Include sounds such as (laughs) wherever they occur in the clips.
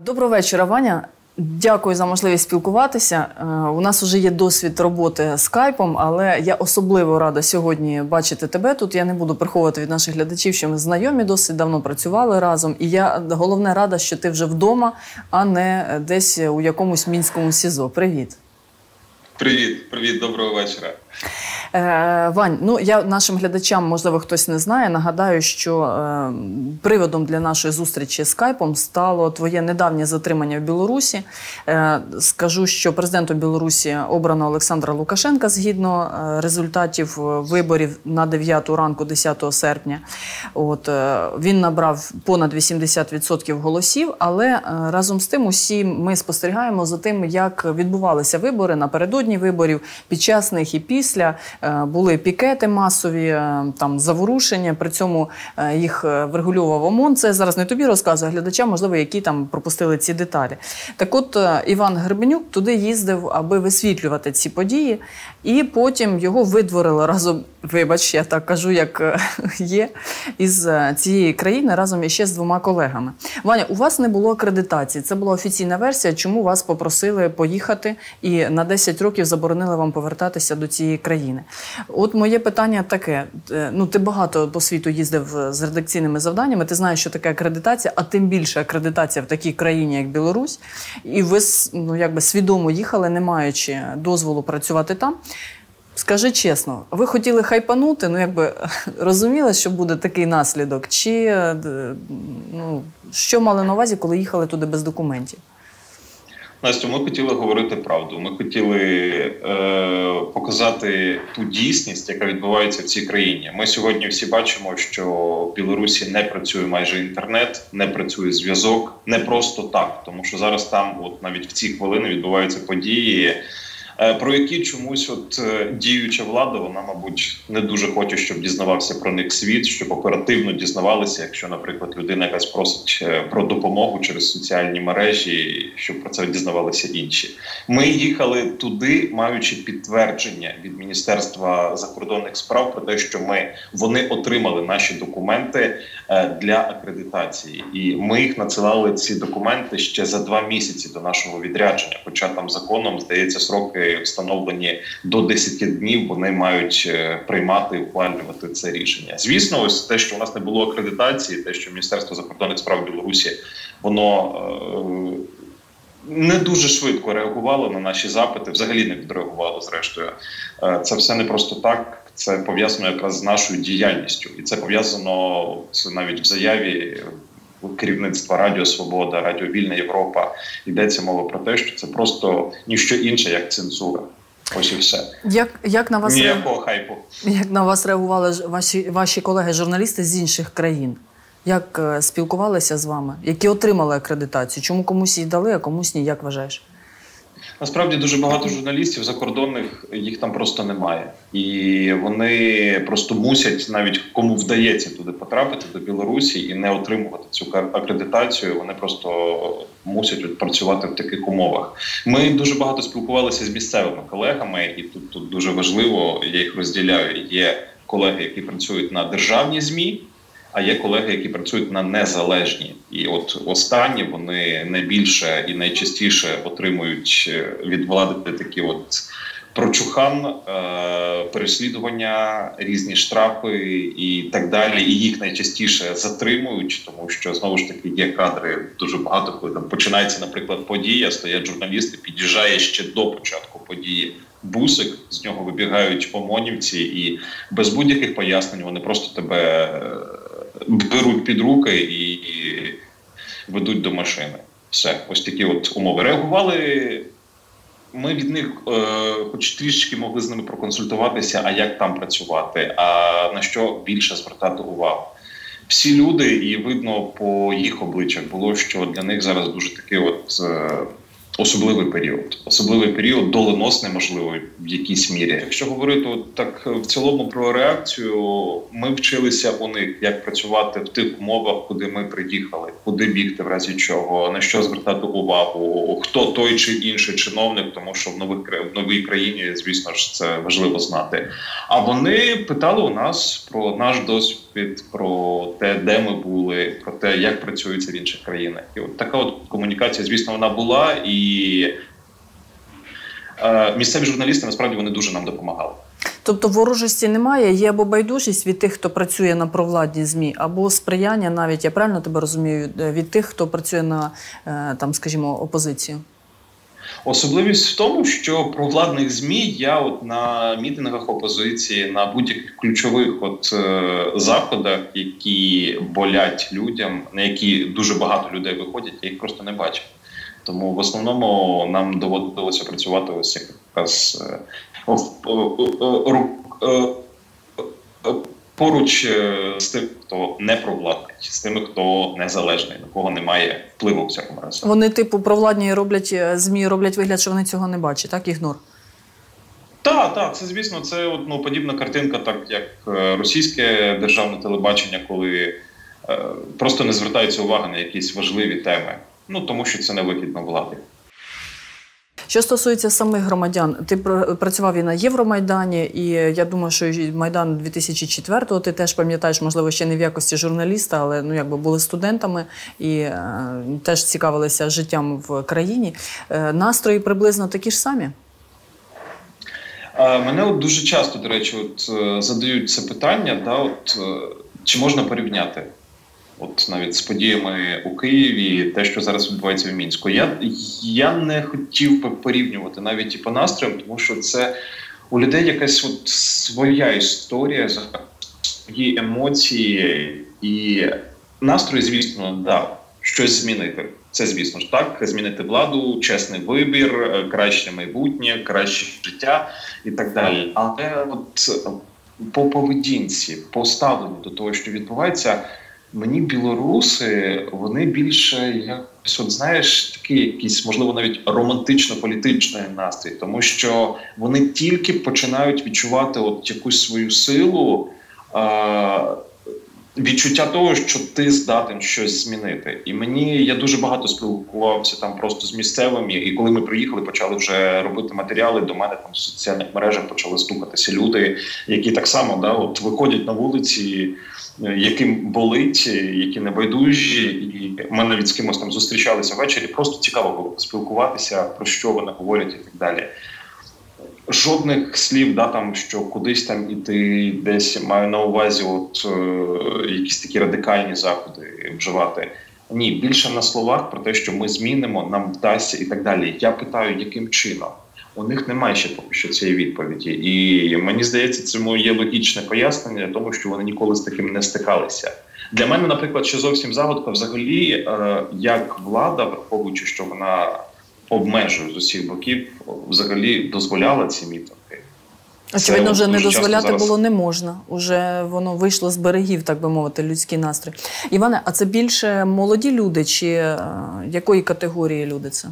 Доброго вечора, Ваня. Дякую за можливість спілкуватися. Е, у нас вже є досвід роботи скайпом, але я особливо рада сьогодні бачити тебе тут. Я не буду приховувати від наших глядачів, що ми знайомі досить давно працювали разом. І я головне рада, що ти вже вдома, а не десь у якомусь мінському СІЗО. Привіт. Привіт, привіт, доброго вечора. Е, Вань, ну я нашим глядачам, можливо, хтось не знає. Нагадаю, що е, приводом для нашої зустрічі з скайпом стало твоє недавнє затримання в Білорусі. Е, скажу, що президентом Білорусі обрано Олександра Лукашенка згідно е, результатів виборів на 9 ранку, 10 серпня. От е, він набрав понад 80% голосів, але е, разом з тим, усі ми спостерігаємо за тим, як відбувалися вибори напередодні виборів, під час них і після. Е, були пікети масові, е, там заворушення. При цьому е, їх врегульовував ОМОН. Це зараз не тобі розказує глядачам, можливо, які там пропустили ці деталі. Так, от Іван Гребенюк туди їздив, аби висвітлювати ці події, і потім його видворили разом. Вибач, я так кажу, як є, із цієї країни разом іще з двома колегами. Ваня, у вас не було акредитації. Це була офіційна версія. Чому вас попросили поїхати і на 10 років заборонили вам повертатися до цієї країни? От моє питання таке: е, ну ти багато по світу їздив з редакційними завданнями. Ти знаєш, що таке акредитація, а тим більше акредитація в такій країні, як Білорусь, і ви ну якби свідомо їхали, не маючи дозволу працювати там. Скажи чесно, ви хотіли хайпанути, ну якби (laughs) розуміли, що буде такий наслідок? Чи е, ну, що мали на увазі, коли їхали туди без документів? Настю, ми хотіли говорити правду. Ми хотіли е, показати ту дійсність, яка відбувається в цій країні. Ми сьогодні всі бачимо, що в Білорусі не працює майже інтернет, не працює зв'язок, не просто так, тому що зараз там, от навіть в ці хвилини, відбуваються події. Е, про які чомусь от е, діюча влада, вона, мабуть, не дуже хоче, щоб дізнавався про них світ, щоб оперативно дізнавалися, якщо, наприклад, людина якась просить е, про допомогу через соціальні мережі, щоб про це дізнавалися інші. Ми їхали туди, маючи підтвердження від міністерства закордонних справ про те, що ми вони отримали наші документи для акредитації, і ми їх надсилали ці документи ще за два місяці до нашого відрядження. Хоча там законом здається сроки встановлені до 10 днів, вони мають е, приймати і ухвалювати це рішення. Звісно, ось те, що у нас не було акредитації, те, що Міністерство закордонних справ Білорусі воно. Е, не дуже швидко реагувало на наші запити, взагалі не відреагувало. Зрештою, е, це все не просто так. Це пов'язано якраз з нашою діяльністю, і це пов'язано навіть в заяві керівництва Радіо Свобода, Радіо Вільна Європа йдеться мова про те, що це просто ніщо інше, як цензура. Ось і все. Як як на вас ніякого хайпу? Як на вас реагували ваші ваші колеги-журналісти з інших країн? Як е, спілкувалися з вами? Які отримали акредитацію? Чому комусь її дали, а комусь ні? Як вважаєш? Насправді дуже багато журналістів закордонних їх там просто немає, і вони просто мусять, навіть кому вдається туди потрапити до Білорусі і не отримувати цю акредитацію. Вони просто мусять працювати в таких умовах. Ми дуже багато спілкувалися з місцевими колегами, і тут тут дуже важливо. Я їх розділяю. Є колеги, які працюють на державні змі а є колеги, які працюють на незалежні, і от останні вони найбільше і найчастіше отримують е, від влади такі от прочухан, е, переслідування, різні штрафи і так далі. І їх найчастіше затримують, тому що знову ж таки є кадри дуже багато. Коли там починається, наприклад, подія, стоять журналісти, під'їжджає ще до початку події. Бусик з нього вибігають омонівці, і без будь-яких пояснень вони просто тебе е, беруть під руки і ведуть до машини. Все, ось такі от умови. Реагували. Ми від них, е, хоч трішки могли з ними проконсультуватися, а як там працювати, а на що більше звертати увагу. Всі люди, і видно по їх обличчях було, що для них зараз дуже такий от е, особливий період, особливий період, доленосний, можливо, в якійсь мірі. Якщо говорити так в цілому про реакцію, ми вчилися у них, як працювати в тих умовах, куди ми приїхали, куди бігти, в разі чого, на що звертати увагу, хто той чи інший чиновник, тому що в нових в новій країні, звісно ж, це важливо знати. А вони питали у нас про наш досвід досвід, про те, де ми були, про те, як працюється в інших країнах. І от така от комунікація, звісно, вона була, і е, місцеві журналісти насправді вони дуже нам допомагали. Тобто ворожості немає, є або байдужість від тих, хто працює на провладні змі, або сприяння, навіть я правильно тебе розумію, від тих, хто працює на е, там, скажімо, опозицію. Особливість в тому, що про владних змі я от на мітингах опозиції на будь-яких ключових от е, заходах, які болять людям, на які дуже багато людей виходять, я їх просто не бачив. Тому в основному нам доводилося працювати ось якраз е, поруч е, з тим, хто не провладний, з тими, хто незалежний, на кого немає впливу в цьому разі. Вони, типу, провладні роблять е, змі, роблять вигляд, що вони цього не бачать, так ігнор. Так, так, це звісно, це ну, подібна картинка, так як е, російське державне телебачення, коли е, просто не звертається увага на якісь важливі теми. Ну тому що це не вигідно влади. Що стосується самих громадян, ти працював і на Євромайдані, і я думаю, що Майдан 2004-го ти теж пам'ятаєш, можливо, ще не в якості журналіста, але ну якби були студентами і е, теж цікавилися життям в країні. Е, настрої приблизно такі ж самі. Мене от дуже часто, до речі, от е, задають це питання: да, от, е, чи можна порівняти От навіть з подіями у Києві, те, що зараз відбувається в мінську, я я не хотів би порівнювати навіть і по настроям, тому що це у людей якась от своя історія, свої емоції і настрої, звісно, да, щось змінити. Це, звісно ж, так, змінити владу, чесний вибір, краще майбутнє, краще життя і так далі. Але от по поведінці, по ставленню до того, що відбувається. Мені білоруси, вони більше якось, от знаєш, такий якийсь, можливо, навіть романтично-політичний настрій, тому що вони тільки починають відчувати от якусь свою силу, а, відчуття того, що ти здатен щось змінити. І мені я дуже багато спілкувався там просто з місцевими. І коли ми приїхали, почали вже робити матеріали. До мене там в соціальних мережах почали стукатися люди, які так само да, от виходять на вулиці яким болить, які небайдужі, і ми навіть з кимось там зустрічалися ввечері. Просто цікаво було поспілкуватися, про що вони говорять, і так далі. Жодних слів, да, там що кудись там іти, десь маю на увазі, от е, якісь такі радикальні заходи вживати. Ні, більше на словах про те, що ми змінимо, нам вдасться і так далі. Я питаю, яким чином у них немає ще поки що цієї відповіді, і мені здається, цьому є логічне пояснення, тому що вони ніколи з таким не стикалися. Для мене, наприклад, що зовсім загадка, взагалі, е, як влада, враховуючи, що вона обмежує з усіх боків, взагалі дозволяла ці мітинги. Очевидно, вже не дозволяти зараз... було не можна. Уже воно вийшло з берегів, так би мовити, людський настрій. Іване, а це більше молоді люди, чи е, якої категорії люди це?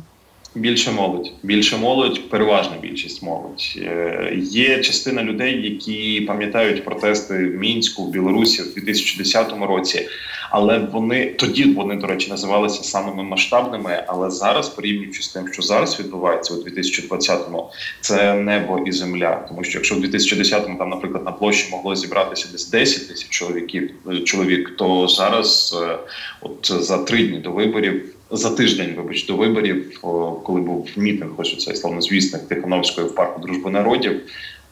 Більше молодь, більше молодь, переважна більшість молодь. Е, є частина людей, які пам'ятають протести в мінську в Білорусі в 2010 році. Але вони тоді вони, до речі, називалися самими масштабними. Але зараз, порівнюючи з тим, що зараз відбувається у 2020-му, це небо і земля. Тому що якщо в 2010-му там, наприклад, на площі могло зібратися десь 10 тисяч чоловіків чоловік, то зараз, е, от за три дні до виборів за тиждень, вибач, до виборів, коли був мітинг, ось цей славнозвісний Тихановської в парку дружби народів,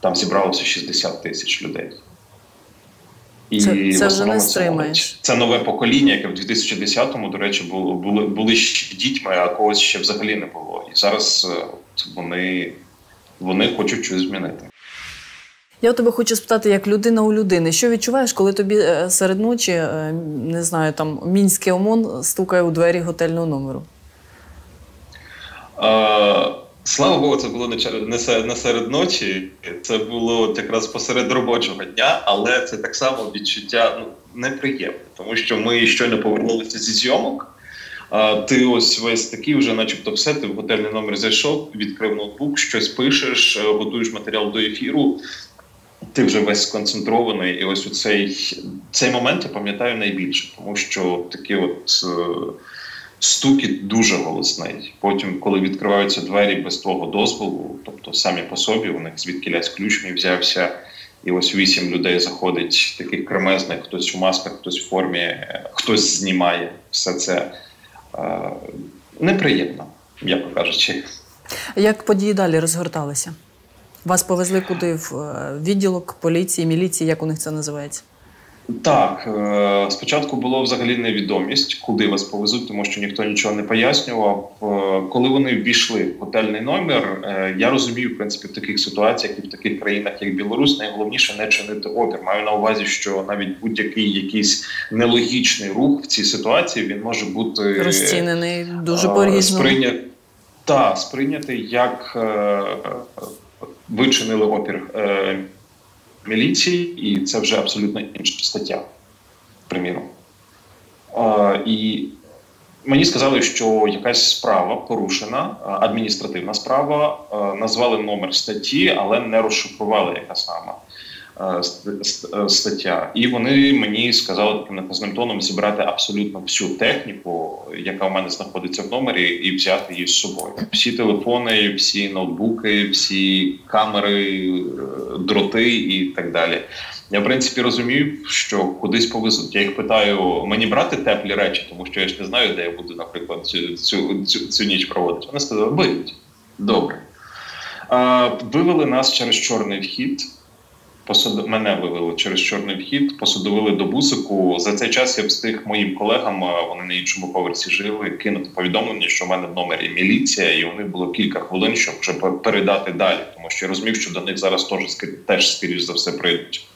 там зібралося 60 тисяч людей. І це, це вже не стримаєш. Це нове покоління, яке в 2010-му, до речі, було були були ще дітьми, а когось ще взагалі не було. І зараз е, вони, вони хочуть щось змінити. Я тебе хочу спитати, як людина у людини, що відчуваєш, коли тобі е, серед ночі, е, не знаю, там мінський ОМОН стукає у двері готельного номеру? А, слава Богу, це було не серед ночі, це було якраз посеред робочого дня, але це так само відчуття ну, неприємне, тому що ми щойно повернулися зі зйомок. А ти ось весь такий, вже, начебто, все, ти в готельний номер зайшов, відкрив ноутбук, щось пишеш, е, готуєш матеріал до ефіру ти вже весь сконцентрований, і ось у цей цей момент я пам'ятаю найбільше, тому що такий от е, стукіт дуже голосний. Потім, коли відкриваються двері без твого дозволу, тобто самі по собі, у них звідки лясь ключ мій взявся. І ось вісім людей заходить, таких кремезних, хтось у масках, хтось в формі, хтось знімає все це е, неприємно, м'яко кажучи. Як події далі розгорталися? Вас повезли куди в е, відділок поліції, міліції, як у них це називається? Так, е, спочатку було взагалі невідомість, куди вас повезуть, тому що ніхто нічого не пояснював. Е, коли вони ввійшли в готельний номер, я розумію, в принципі, в таких ситуаціях і в таких країнах, як Білорусь, найголовніше не чинити опір. Маю на увазі, що навіть будь-який якийсь нелогічний рух в цій ситуації він може бути розцінений дуже по. Так, сприйнятий як вичинили опір е, міліції, і це вже абсолютно інша стаття. Приміром. Е, і мені сказали, що якась справа порушена, адміністративна справа, е, назвали номер статті, але не розшифрували, яка сама. Е, е, стаття, і вони мені сказали таким наказним тоном зібрати абсолютно всю техніку, яка у мене знаходиться в номері, і взяти її з собою. Всі телефони, всі ноутбуки, всі камери, е, дроти і так далі. Я в принципі розумію, що кудись повезуть. Я їх питаю, мені брати теплі речі, тому що я ж не знаю, де я буду, наприклад, цю цю, цю, цю ніч проводити. Вони сказали, беріть добре. А, Вивели нас через чорний вхід посад... мене вивели через чорний вхід, посадовили до бусику. За цей час я встиг моїм колегам, вони на іншому поверсі жили, кинути повідомлення, що в мене в номері міліція, і них було кілька хвилин, щоб вже передати далі, тому що я розумів, що до них зараз теж теж скоріш за все прийдуть.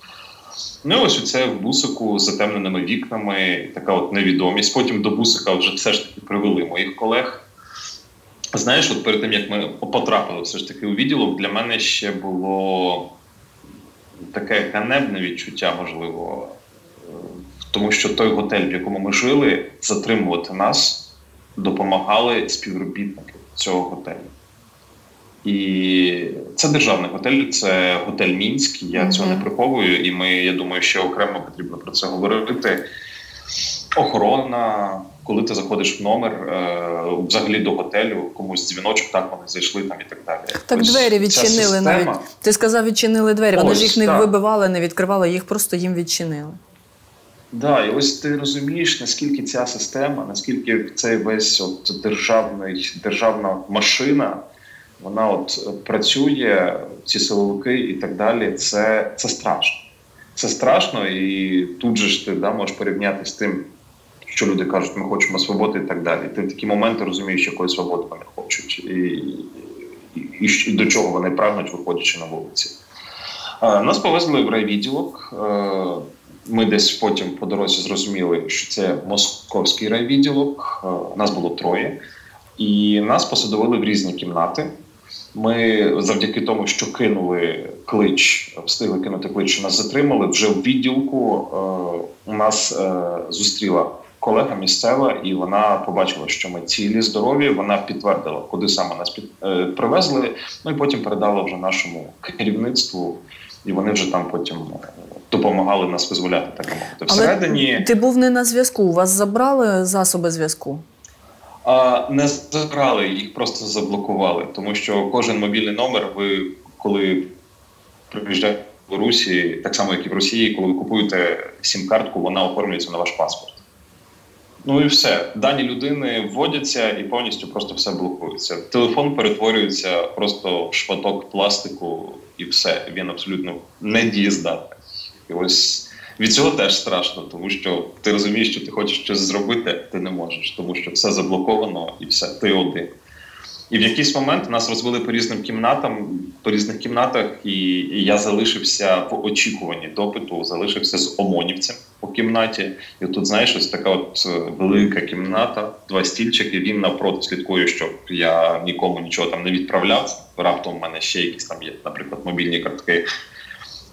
Ну, ось це в бусику з затемненими вікнами, така от невідомість. Потім до бусика вже все ж таки привели моїх колег. Знаєш, от перед тим як ми потрапили все ж таки у відділок, для мене ще було таке ганебне відчуття, можливо, тому що той готель, в якому ми жили, затримувати нас допомагали співробітники цього готелю. І це державний готель, це готель Мінськ. Я mm-hmm. цього не приховую, і ми, я думаю, що окремо потрібно про це говорити. Охорона, коли ти заходиш в номер, е, взагалі до готелю, комусь дзвіночок, так вони зайшли там і так далі. Так Ось двері відчинили система... навіть. Ти сказав, відчинили двері. Ось, вони ж їх не так. вибивали, не відкривали, їх просто їм відчинили. Да, і ось ти розумієш, наскільки ця система, наскільки цей весь от державний державна машина, вона от працює, ці силовики і так далі. Це це страшно. Це страшно, і тут же ж ти да, можеш порівняти з тим що люди кажуть, ми хочемо свободи і так далі. Ти в такі моменти розумієш, якої свободи вони хочуть, і, і, і, і до чого вони прагнуть, виходячи на вулиці. Е, нас повезли в райвідділок. Е, ми десь потім по дорозі зрозуміли, що це московський райвідділок. Е, нас було троє, і нас посадовили в різні кімнати. Ми завдяки тому, що кинули клич, встигли кинути клич, що нас затримали. Вже в відділку е, у нас е, зустріла колега місцева, і вона побачила, що ми цілі здорові. Вона підтвердила, куди саме нас під е, привезли. Ну і потім передала вже нашому керівництву, і вони вже там потім е, допомагали нас визволяти так мовити. Всередині Але ти був не на зв'язку. У вас забрали засоби зв'язку. А, Не забрали, їх просто заблокували, тому що кожен мобільний номер, ви коли приїжджаєте в Русі, так само як і в Росії, коли ви купуєте сім-картку, вона оформлюється на ваш паспорт. Ну і все. Дані людини вводяться і повністю просто все блокується. Телефон перетворюється просто в шматок пластику, і все. Він абсолютно не дієздатний. І ось від цього теж страшно, тому що ти розумієш, що ти хочеш щось зробити, ти не можеш, тому що все заблоковано і все, ти один. І в якийсь момент нас розвели по різним кімнатам, по різних кімнатах, і, і я залишився в очікуванні допиту, залишився з омонівцем по кімнаті. І тут, знаєш, ось така от е, велика кімната, два стільчики. Він навпроти слідкує, щоб я нікому нічого там не відправляв. Раптом у мене ще якісь там є, наприклад, мобільні картки.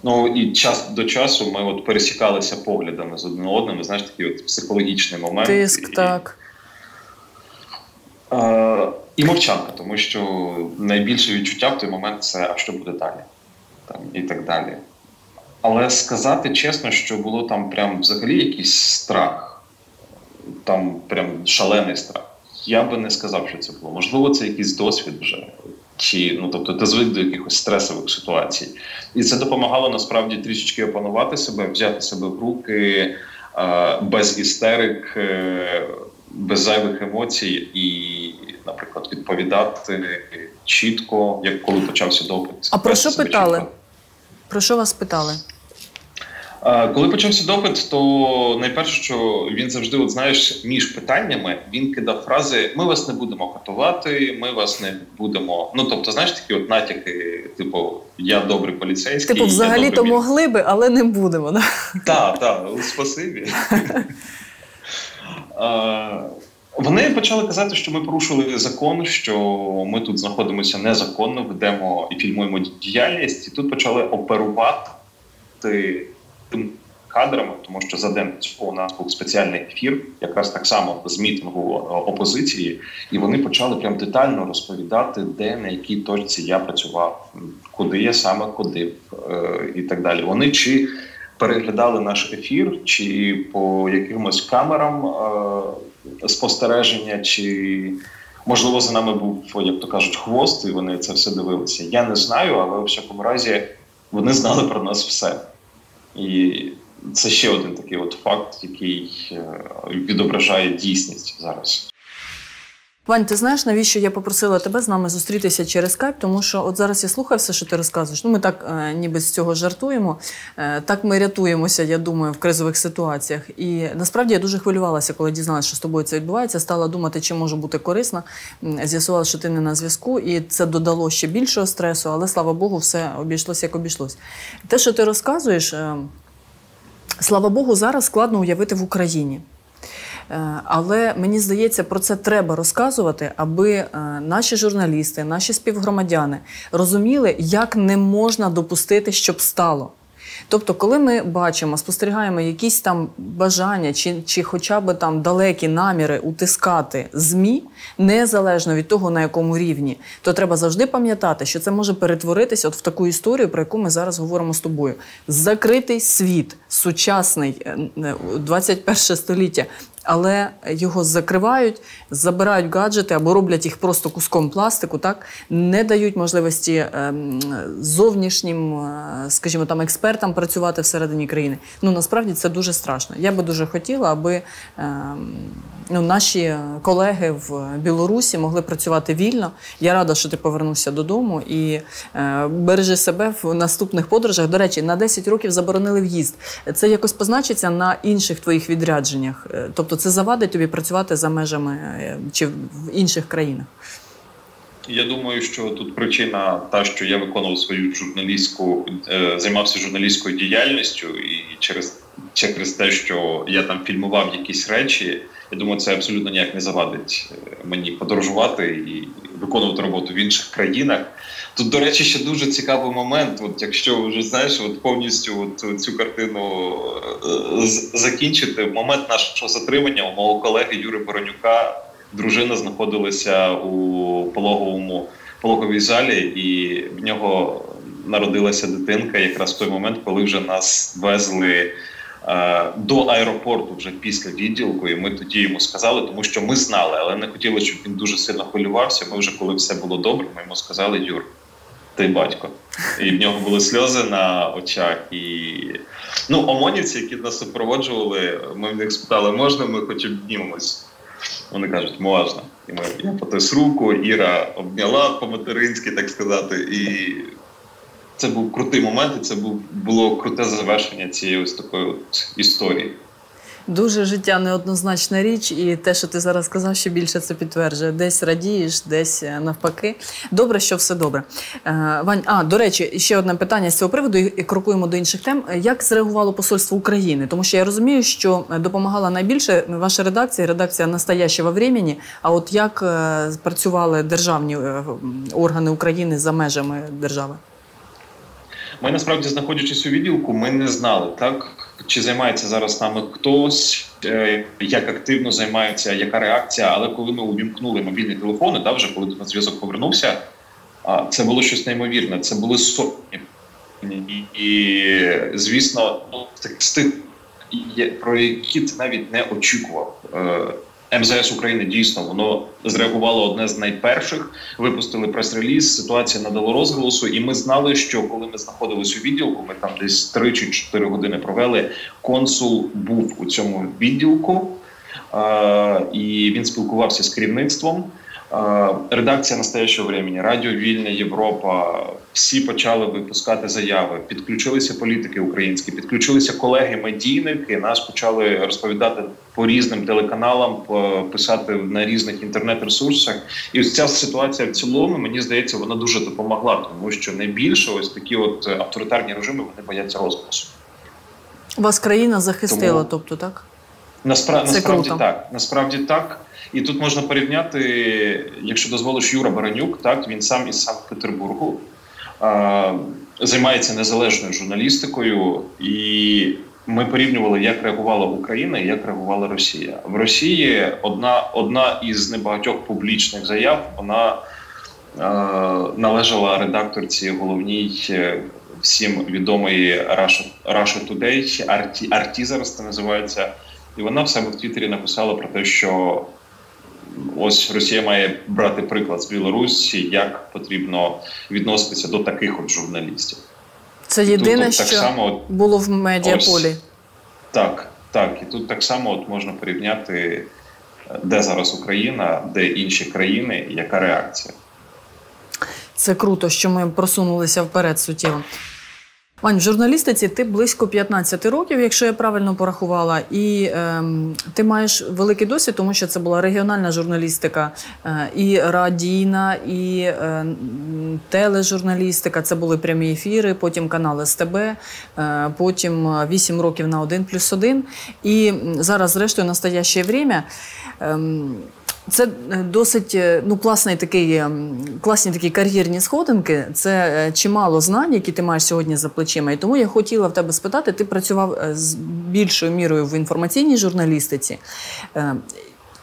Ну і час до часу ми от пересікалися поглядами з одним одним. Знаєш, такий от психологічний момент. Тиск, і, так. Е, і мовчанка, тому що найбільше відчуття в той момент це а що буде далі, там і так далі. Але сказати чесно, що було там прям взагалі якийсь страх, там прям шалений страх. Я би не сказав, що це було. Можливо, це якийсь досвід вже. чи ну тобто ти звик до якихось стресових ситуацій, і це допомагало насправді трішечки опанувати себе, взяти себе в руки е, без істерик, е, без зайвих емоцій, і, наприклад, відповідати чітко, як коли почався допит. А про що питали? Чітко. Про що вас питали? Коли почався допит, то найперше, що він завжди, от знаєш, між питаннями він кидав фрази: Ми вас не будемо катувати, ми вас не будемо. Ну тобто, знаєш, такі от натяки, типу, я добрий поліцейський. Типу, взагалі то могли би, але не будемо. Так, так, спасибі. (laughs) Вони почали казати, що ми порушили закон, що ми тут знаходимося незаконно, ведемо і фільмуємо діяльність, і тут почали оперувати тим кадрами, тому що за день цього у нас був спеціальний ефір, якраз так само з мітингу опозиції, і вони почали прям детально розповідати, де на якій точці я працював, куди я саме ходив е, і так далі. Вони чи переглядали наш ефір, чи по якимось камерам е, спостереження, чи можливо за нами був, як то кажуть, хвост, і вони це все дивилися. Я не знаю, але в всякому разі вони знали про нас все. І це ще один такий от факт, який е, відображає дійсність зараз. Вань, ти знаєш, навіщо я попросила тебе з нами зустрітися через скайп? Тому що от зараз я слухаю все, що ти розказуєш. Ну, ми так е, ніби з цього жартуємо. Е, так ми рятуємося, я думаю, в кризових ситуаціях. І насправді я дуже хвилювалася, коли дізналася, що з тобою це відбувається. Стала думати, чи може бути корисна. З'ясувала, що ти не на зв'язку, і це додало ще більшого стресу, але слава Богу, все обійшлося як обійшлось. Те, що ти розказуєш, е, слава Богу, зараз складно уявити в Україні. Е, але мені здається, про це треба розказувати, аби е, наші журналісти, наші співгромадяни розуміли, як не можна допустити, щоб стало. Тобто, коли ми бачимо, спостерігаємо якісь там бажання чи чи хоча б там далекі наміри утискати змі, незалежно від того, на якому рівні, то треба завжди пам'ятати, що це може перетворитися от в таку історію, про яку ми зараз говоримо з тобою. Закритий світ, сучасний 21 е, століття але його закривають, забирають гаджети або роблять їх просто куском пластику, так не дають можливості ем, зовнішнім, е, скажімо, там експертам працювати всередині країни. Ну насправді це дуже страшно. Я би дуже хотіла, аби ем, ну, наші колеги в Білорусі могли працювати вільно. Я рада, що ти повернувся додому і е, бережи себе в наступних подорожах. До речі, на 10 років заборонили в'їзд. Це якось позначиться на інших твоїх відрядженнях. Е, тобто, це завадить тобі працювати за межами е, чи в інших країнах. Я думаю, що тут причина та, що я виконував свою журналістську, е, займався журналістською діяльністю, і через через те, що я там фільмував якісь речі, я думаю, це абсолютно ніяк не завадить е, мені подорожувати і виконувати роботу в інших країнах. Тут, до речі, ще дуже цікавий момент. От якщо вже знаєш, от повністю от цю картину е, закінчити, в момент нашого затримання у мого колеги Юри Боронюка дружина знаходилася у пологовому пологовій залі, і в нього народилася дитинка якраз в той момент, коли вже нас везли. Е, до аеропорту вже після відділку, і ми тоді йому сказали, тому що ми знали, але не хотіли, щоб він дуже сильно хвилювався. Ми вже коли все було добре, ми йому сказали Юр, ти батько. І в нього були сльози на очах. І ну, омонівці, які нас супроводжували, ми в них спитали, можна ми хоч обнімемось? Вони кажуть, можна. І ми я потис руку, Іра обняла по-материнськи, так сказати, і це був крутий момент, і це було круте завершення цієї ось такої от історії. Дуже життя неоднозначна річ, і те, що ти зараз сказав, ще більше це підтверджує. Десь радієш, десь е, навпаки. Добре, що все добре. Е, Вань, а до речі, ще одне питання з цього приводу, і крокуємо до інших тем. Як зреагувало посольство України? Тому що я розумію, що допомагала найбільше ваша редакція, редакція «Настоящего времени». А от як е, працювали державні органи України за межами держави? Ми насправді знаходячись у відділку, ми не знали так, чи займається зараз нами хтось, е, як активно займається, яка реакція. Але коли ми увімкнули мобільні телефони, да, вже коли на зв'язок повернувся, це було щось неймовірне. Це були сотні. І, і звісно, ну, з тих про які ти навіть не очікував. МЗС України дійсно воно зреагувало одне з найперших. Випустили прес-реліз. Ситуація надала розголосу, і ми знали, що коли ми знаходились у відділку, ми там десь 3 чи 4 години провели. Консул був у цьому відділку, е- і він спілкувався з керівництвом. Редакція настоящого времени, Радіо Вільна Європа. Всі почали випускати заяви. Підключилися політики українські, підключилися колеги-медійники. Нас почали розповідати по різним телеканалам, писати на різних інтернет-ресурсах. І ось ця ситуація в цілому мені здається, вона дуже допомогла, тому що найбільше ось такі от авторитарні режими вони бояться розголосу. Вас країна захистила, тому... тобто так. Наспра... Насправді круто. так. Насправді так. І тут можна порівняти, якщо дозволиш Юра Баранюк, так він сам із Санкт-Петербургу займається незалежною журналістикою, і ми порівнювали, як реагувала Україна і як реагувала Росія. В Росії одна одна із небагатьох публічних заяв вона належала редакторці головній. Е, всім відомої Russia, Russia Today, Арті, Арті зараз це називається, і вона в себе в Твіттері написала про те, що ось Росія має брати приклад з Білорусі, як потрібно відноситися до таких от журналістів. Це єдине, тут, що так само, було в медіаполі. Ось, так, так. І тут так само от можна порівняти, де зараз Україна, де інші країни, яка реакція. Це круто, що ми просунулися вперед суттєво. Вань, в журналістиці ти близько 15 років, якщо я правильно порахувала, і е, ти маєш великий досвід, тому що це була регіональна журналістика, е, і радійна, і е, тележурналістика. Це були прямі ефіри, потім канал СТБ, е, потім 8 років на 1 плюс 1. І зараз, зрештою, настояще время. Е, це е, досить е, ну, класний такий, е, класні такі кар'єрні сходинки. Це чимало знань, які ти маєш сьогодні за плечима. І тому я хотіла в тебе спитати: ти працював з більшою мірою в інформаційній журналістиці.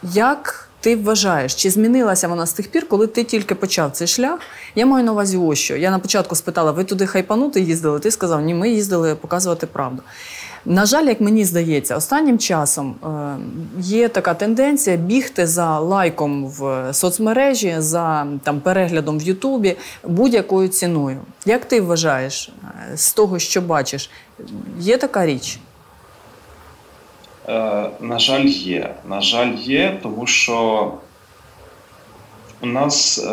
Як ти вважаєш, чи змінилася вона з тих пір, коли ти тільки почав цей шлях? Я маю на увазі ось що. Я на початку спитала: ви туди хайпанути їздили? Ти сказав, ні, ми їздили показувати правду. На жаль, як мені здається, останнім часом е, є така тенденція бігти за лайком в соцмережі, за там переглядом в Ютубі будь-якою ціною. Як ти вважаєш е, з того, що бачиш, є така річ? Е, на жаль, є. На жаль, є, тому що у нас,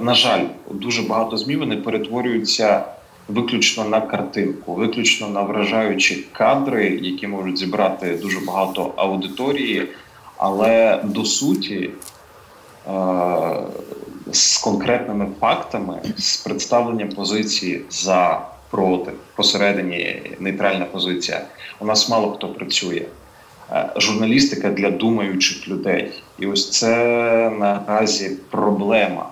на жаль, дуже багато змі вони перетворюються виключно на картинку, виключно на вражаючі кадри, які можуть зібрати дуже багато аудиторії, але до суті. Е, з конкретними фактами, з представленням позиції за проти посередині нейтральна позиція. У нас мало хто працює. Е, журналістика для думаючих людей, і ось це наразі проблема.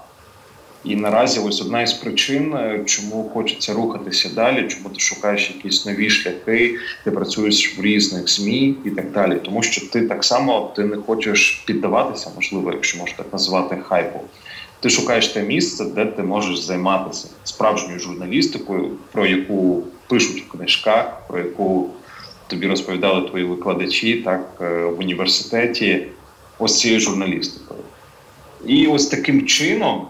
І наразі ось одна із причин, е, чому хочеться рухатися далі, чому ти шукаєш якісь нові шляхи, ти працюєш в різних змі і так далі. Тому що ти так само ти не хочеш піддаватися, можливо, якщо можна так назвати хайпу. Ти шукаєш те місце, де ти можеш займатися справжньою журналістикою, про яку пишуть в книжках, про яку тобі розповідали твої викладачі, так е, в університеті, ось цією журналістикою. І ось таким чином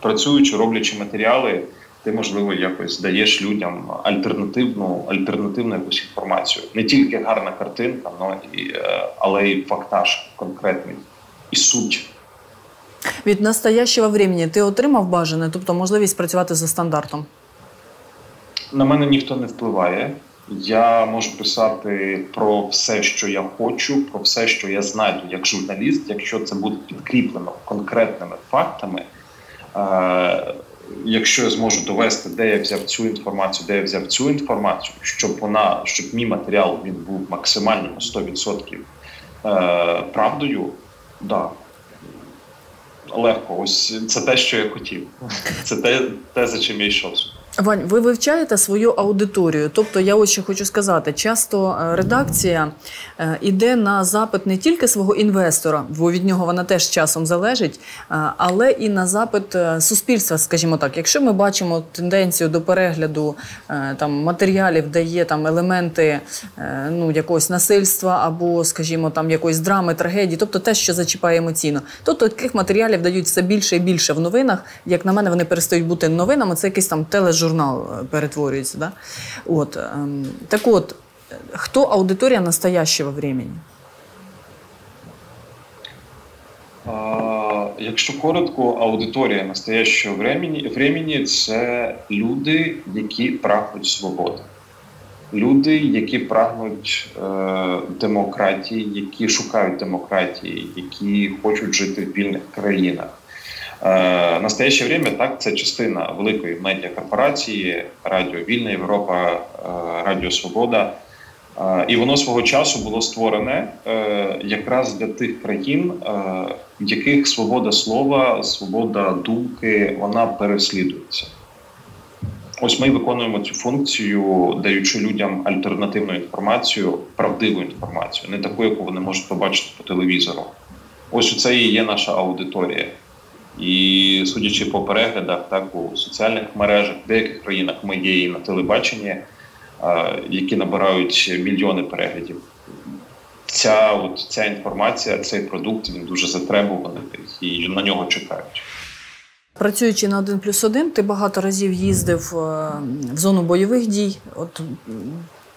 працюючи, роблячи матеріали, ти можливо якось даєш людям альтернативну альтернативну якусь інформацію. Не тільки гарна картинка, но і, е, але й фактаж конкретний і суть. Від настоящого времени ти отримав бажане, тобто можливість працювати за стандартом? На мене ніхто не впливає. Я можу писати про все, що я хочу, про все, що я знайду як журналіст, якщо це буде підкріплено конкретними фактами. Е, Якщо я зможу довести, де я взяв цю інформацію, де я взяв цю інформацію, щоб вона, щоб мій матеріал він був максимально 100% е, правдою, да. Легко, ось це те, що я хотів. Це те, те за чим я йшов. Вань, ви вивчаєте свою аудиторію. Тобто, я ось ще хочу сказати, часто е, редакція йде на запит не тільки свого інвестора, бо від нього вона теж часом залежить, але і на запит суспільства, скажімо так. Якщо ми бачимо тенденцію до перегляду там матеріалів, де є там елементи ну, якогось насильства або, скажімо, там якоїсь драми, трагедії, тобто те, що зачіпає емоційно, то таких матеріалів дають все більше і більше в новинах. Як на мене, вони перестають бути новинами. Це якийсь там тележурнал е, перетворюється. Да? От, ем, Так от, хто аудиторія настоящего времени? А, якщо коротко, аудиторія настоящого времени, времени це люди, які прагнуть свободи люди, які прагнуть е, демократії, які шукають демократії, які хочуть жити в вільних країнах. Е, настояще время так це частина великої медіакорпорації Радіо Вільна Європа, е, Радіо Свобода. Е, і воно свого часу було створене якраз для тих країн, в яких свобода слова, свобода думки вона переслідується. Ось ми виконуємо цю функцію, даючи людям альтернативну інформацію, правдиву інформацію, не таку, яку вони можуть побачити по телевізору. Ось це і є наша аудиторія. І судячи по переглядах, так у соціальних мережах, в деяких країнах ми є і на телебаченні, які набирають мільйони переглядів. Ця от ця інформація, цей продукт він дуже затребуваний і на нього чекають. Працюючи на 1 плюс 1, ти багато разів їздив е, в зону бойових дій. От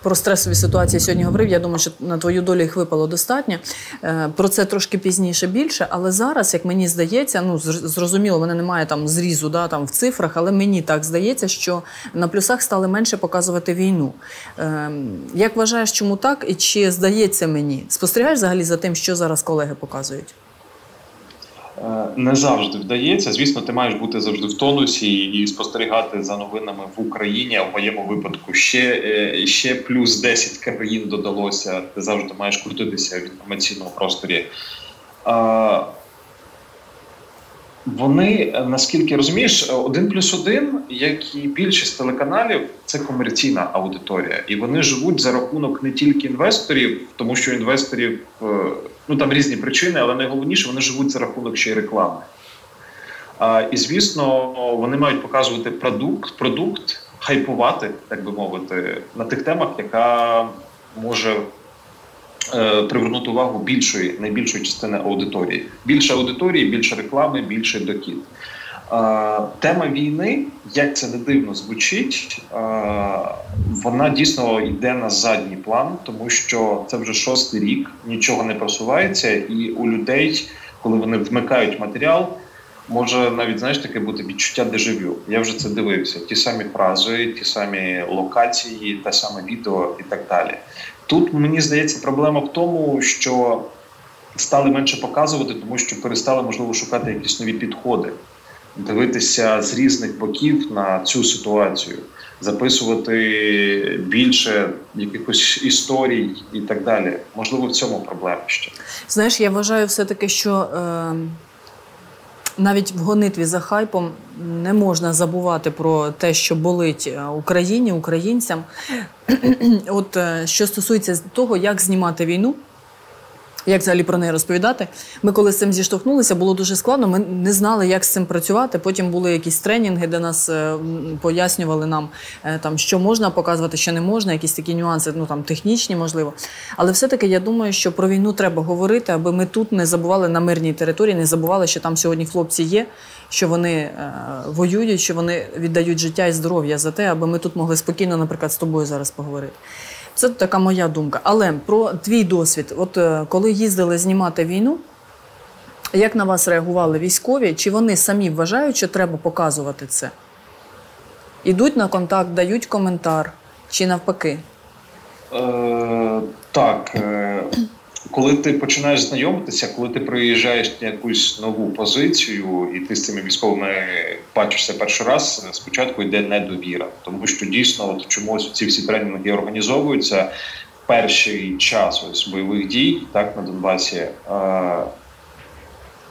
про стресові ситуації сьогодні говорив. Я думаю, що на твою долю їх випало достатньо. Е, про це трошки пізніше більше. Але зараз, як мені здається, ну зрозуміло, мене немає там зрізу да, там в цифрах, але мені так здається, що на плюсах стали менше показувати війну. Ем, як вважаєш, чому так? І чи здається мені? Спостерігаєш взагалі за тим, що зараз колеги показують? Е, не завжди вдається. Звісно, ти маєш бути завжди в тонусі і спостерігати за новинами в Україні. В моєму випадку ще е, ще плюс 10 країн додалося. Ти завжди маєш крутитися в інформаційному просторі. Вони наскільки розумієш, один плюс один, як і більшість телеканалів, це комерційна аудиторія, і вони живуть за рахунок не тільки інвесторів, тому що інвесторів е, ну там різні причини, але найголовніше вони живуть за рахунок ще й реклами. А, І звісно, вони мають показувати продукт, продукт, хайпувати, так би мовити, на тих темах, яка може е, привернути увагу більшої, найбільшої частини аудиторії. Більше аудиторії, більше реклами, більше дохід. Тема війни, як це не дивно звучить, вона дійсно йде на задній план, тому що це вже шостий рік, нічого не просувається, і у людей, коли вони вмикають матеріал, може навіть знаєш таке бути відчуття дежавю. Я вже це дивився. Ті самі фрази, ті самі локації, те саме відео і так далі. Тут мені здається, проблема в тому, що стали менше показувати, тому що перестали можливо шукати якісь нові підходи дивитися з різних боків на цю ситуацію, записувати більше якихось історій і так далі. Можливо, в цьому проблема ще знаєш. Я вважаю, все таки, що е, навіть в гонитві за хайпом не можна забувати про те, що болить е, Україні, українцям. (clears throat) От е, що стосується того, як знімати війну як взагалі про неї розповідати. Ми коли з цим зіштовхнулися, було дуже складно. Ми не знали, як з цим працювати. Потім були якісь тренінги, де нас е, пояснювали нам, е, там що можна показувати, що не можна, якісь такі нюанси, ну там технічні, можливо. Але все-таки я думаю, що про війну треба говорити, аби ми тут не забували на мирній території, не забували, що там сьогодні хлопці є, що вони е, воюють, що вони віддають життя і здоров'я за те, аби ми тут могли спокійно, наприклад, з тобою зараз поговорити. Це така моя думка. Але про твій досвід, от е, коли їздили знімати війну, як на вас реагували військові? Чи вони самі вважають, що треба показувати це? Ідуть на контакт, дають коментар чи навпаки? Е, Так. Е, коли ти починаєш знайомитися, коли ти приїжджаєш на якусь нову позицію, і ти з цими військовими бачишся перший раз, спочатку йде недовіра, тому що дійсно от чомусь ці всі тренінги організовуються перший час ось бойових дій, так на Донбасі.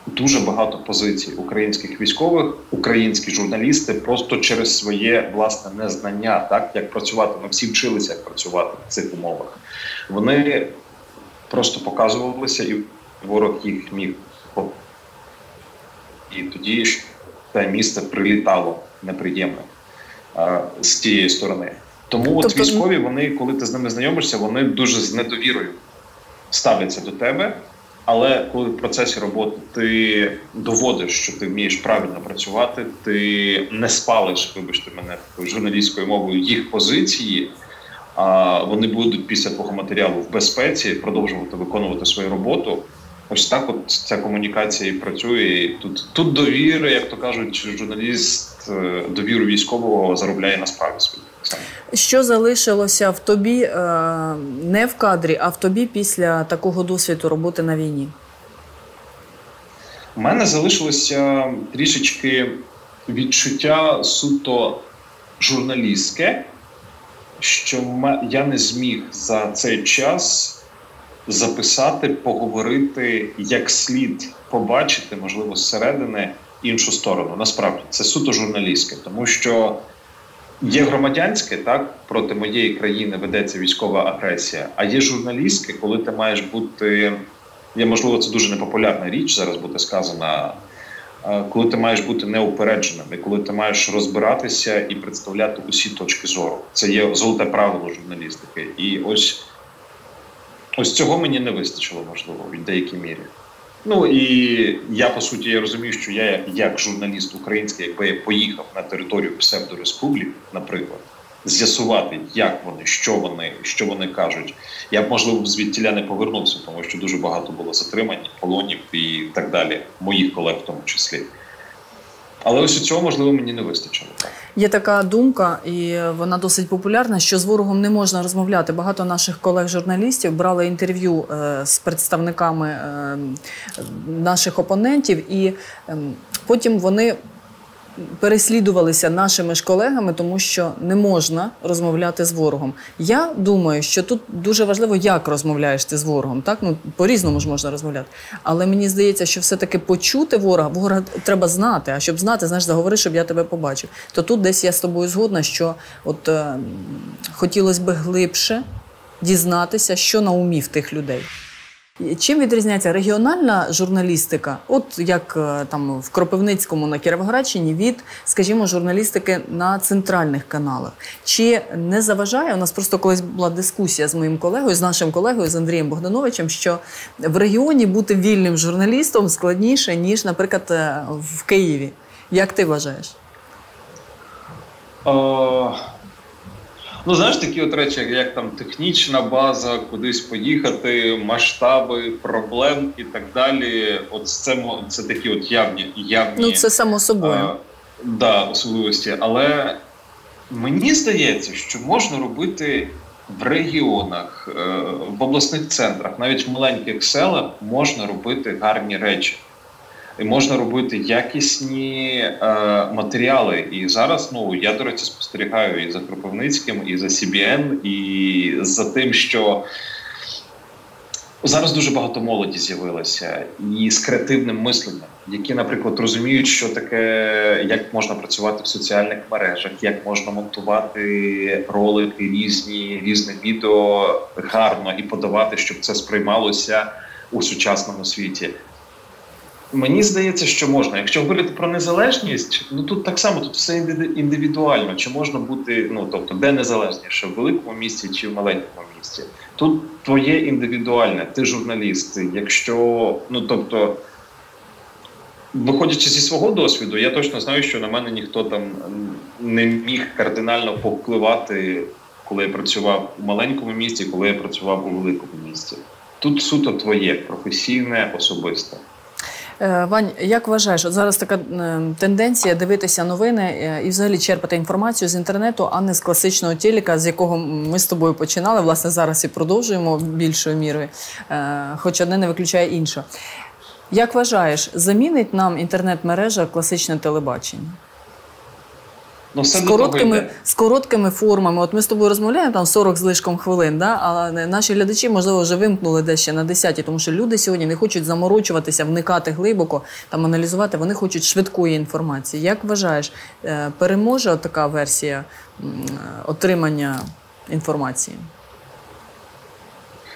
дуже багато позицій українських військових, українські журналісти просто через своє власне незнання, так як працювати. Ми всі вчилися, як працювати в цих умовах. Вони просто показувалися, і ворог їх міг і тоді ж те місце прилітало неприємне з тієї сторони. Тому тобто... от військові, вони, коли ти з ними знайомишся, вони дуже з недовірою ставляться до тебе. Але коли в процесі роботи ти доводиш, що ти вмієш правильно працювати, ти не спалиш, вибачте мене журналістською мовою їх позиції, вони будуть після твого матеріалу в безпеці продовжувати виконувати свою роботу. Ось так, от ця комунікація і працює. І Тут тут довіра, як то кажуть, журналіст е, довіру військового заробляє на справі свої. Що залишилося в тобі е, не в кадрі, а в тобі після такого досвіду роботи на війні? У мене залишилося трішечки відчуття суто журналістське, що я не зміг за цей час записати, поговорити як слід побачити, можливо, зсередини іншу сторону. Насправді це суто журналістське, тому що. Є громадянське, так проти моєї країни ведеться військова агресія. А є журналістське, коли ти маєш бути є, можливо, це дуже непопулярна річ зараз буде сказана. Коли ти маєш бути неупередженим, і коли ти маєш розбиратися і представляти усі точки зору, це є золоте правило журналістики. І ось ось цього мені не вистачило, можливо, в деякій мірі. Ну і я по суті я розумію, що я як журналіст український, якби я поїхав на територію псевдореспублік, наприклад, з'ясувати, як вони, що вони, що вони кажуть. Я б можливо звідтіля не повернувся, тому що дуже багато було затримань, полонів і так далі, моїх колег в тому числі. Але ось цього можливо мені не вистачило. Є така думка, і вона досить популярна, що з ворогом не можна розмовляти. Багато наших колег-журналістів брали інтерв'ю е, з представниками е, наших опонентів, і ем, потім вони переслідувалися нашими ж колегами, тому що не можна розмовляти з ворогом. Я думаю, що тут дуже важливо, як розмовляєш ти з ворогом. Так ну по різному ж можна розмовляти. Але мені здається, що все-таки почути ворога, ворога треба знати. А щоб знати, знаєш, заговори, щоб я тебе побачив. То тут десь я з тобою згодна, що от е, хотілося б глибше дізнатися, що на умі тих людей. Чим відрізняється регіональна журналістика, от як е, там в Кропивницькому на Кіровоградщині, від, скажімо, журналістики на центральних каналах? Чи не заважає? У нас просто колись була дискусія з моїм колегою, з нашим колегою з Андрієм Богдановичем, що в регіоні бути вільним журналістом складніше ніж, наприклад, е, в Києві. Як ти вважаєш? О... Ну, знаєш, такі от речі, як там технічна база, кудись поїхати, масштаби, проблем і так далі. От це це такі от явні явні Ну, це само собою. А, да, особливості. Але мені здається, що можна робити в регіонах, е, в обласних центрах, навіть в маленьких селах можна робити гарні речі і можна робити якісні е, матеріали. І зараз ну я до речі спостерігаю і за Кропивницьким, і за CBN, і за тим, що зараз дуже багато молоді з'явилося і з креативним мисленням, які, наприклад, розуміють, що таке, як можна працювати в соціальних мережах, як можна монтувати ролики різні, різне відео гарно і подавати, щоб це сприймалося у сучасному світі. Мені здається, що можна. Якщо говорити про незалежність, ну тут так само тут все індивідуально. Чи можна бути, ну тобто, де незалежніше, в великому місті чи в маленькому місті? Тут твоє індивідуальне, ти журналіст. Якщо ну тобто, виходячи зі свого досвіду, я точно знаю, що на мене ніхто там не міг кардинально повпливати, коли я працював у маленькому місті, коли я працював у великому місті. Тут суто твоє професійне, особисте. Е, Вань, як вважаєш, от зараз така е, тенденція дивитися новини е, і взагалі черпати інформацію з інтернету, а не з класичного тіліка, з якого ми з тобою починали. Власне, зараз і продовжуємо більшою мірою, хоч одне не виключає інше. Як вважаєш, замінить нам інтернет-мережа класичне телебачення? Ну, з короткими, з короткими формами. От ми з тобою розмовляємо там 40 з лишком хвилин, да? але наші глядачі, можливо, вже вимкнули десь ще на 10, тому що люди сьогодні не хочуть заморочуватися, вникати глибоко, там аналізувати, вони хочуть швидкої інформації. Як вважаєш, е, переможе така версія отримання інформації?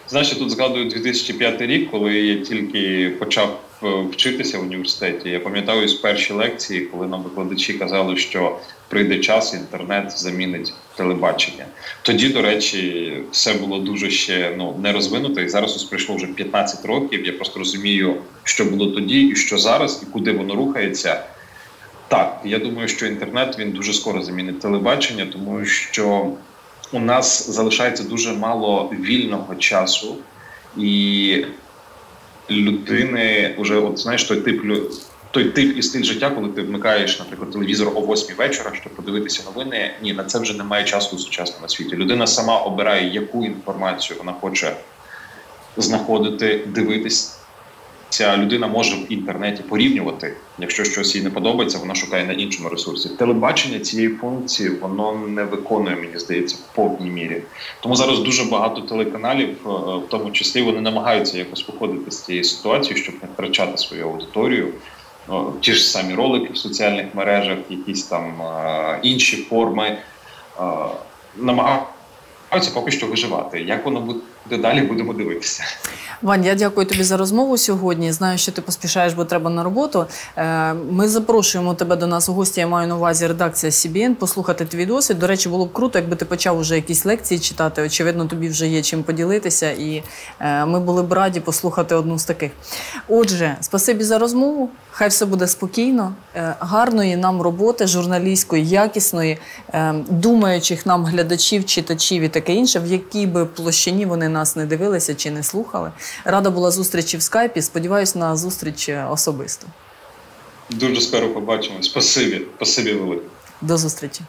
Знаєш, я тут згадую 2005 рік, коли я тільки почав е, вчитися в університеті. Я пам'ятаю з перші лекції, коли нам викладачі казали, що прийде час, інтернет замінить телебачення. Тоді, до речі, все було дуже ще ну не розвинуто, і зараз ось пройшло вже 15 років. Я просто розумію, що було тоді, і що зараз, і куди воно рухається. Так, я думаю, що інтернет він дуже скоро замінить телебачення, тому що у нас залишається дуже мало вільного часу, і людини вже, от знаєш, той тип той тип і стиль життя, коли ти вмикаєш, наприклад, телевізор о 8 вечора, щоб подивитися новини. Ні, на це вже немає часу у сучасному світі. Людина сама обирає, яку інформацію вона хоче знаходити, дивитись. Ця людина може в інтернеті порівнювати. Якщо щось їй не подобається, вона шукає на іншому ресурсі. Телебачення цієї функції воно не виконує, мені здається, в повній мірі. Тому зараз дуже багато телеканалів, е, в тому числі, вони намагаються якось виходити з цієї ситуації, щоб не втрачати свою аудиторію. Ті ж самі ролики в соціальних мережах, якісь там е, інші форми е, намагаються поки що виживати. Як воно буде далі, будемо дивитися. Вань, я дякую тобі за розмову сьогодні. Знаю, що ти поспішаєш, бо треба на роботу. Е, Ми запрошуємо тебе до нас у гості. Я маю на увазі редакція CBN, послухати твій досвід. До речі, було б круто, якби ти почав уже якісь лекції читати. Очевидно, тобі вже є чим поділитися, і е, ми були б раді послухати одну з таких. Отже, спасибі за розмову. Хай все буде спокійно, Е, гарної нам роботи, журналістської, якісної, думаючих нам глядачів, читачів і таке інше, в якій би площині вони нас не дивилися чи не слухали. Рада була зустрічі в скайпі. Сподіваюсь на зустріч е, особисто. Дуже скоро побачимо. Спасибі, спасибі велике. До зустрічі.